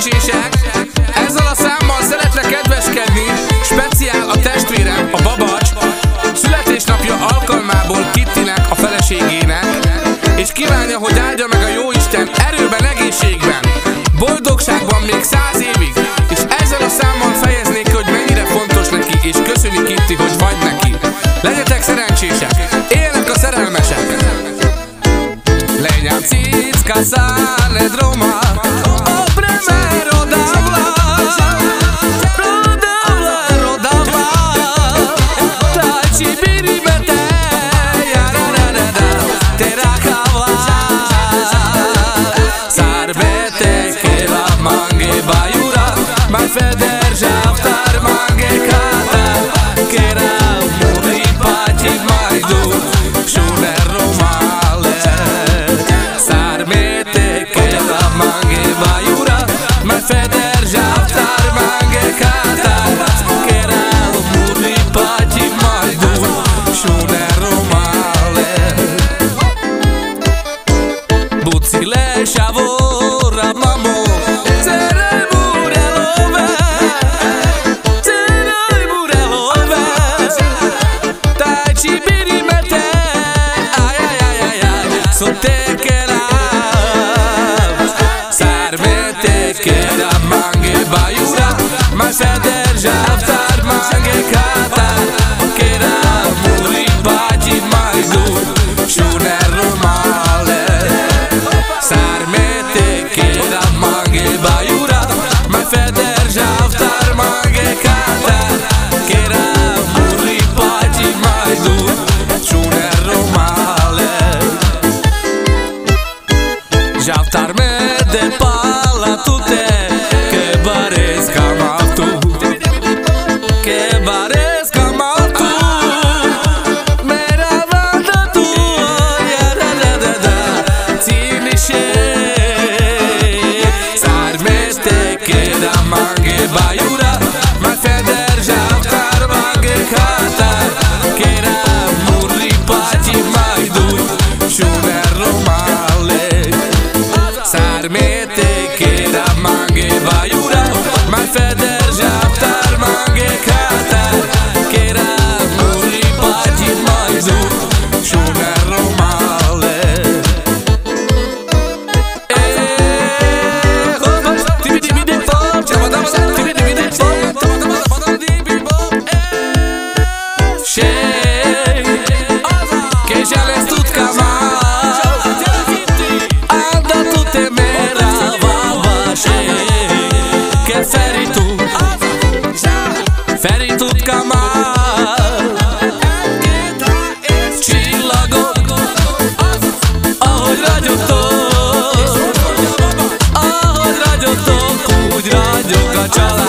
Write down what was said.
szerencsések! Ezzel a számmal szeretne kedveskedni Speciál a testvérem, a babacs. Születésnapja alkalmából Kittinek, a feleségének. És kívánja, hogy áldja meg a jóisten erőben, egészségben. Boldogságban még száz évig. És ezzel a számmal fejeznék, hogy mennyire fontos neki És köszöni Kitti, hogy vagy neki. Legyetek szerencsések, élnek a szerelmesek. Legyen cicka 出来 ya hartarme de paz. Chala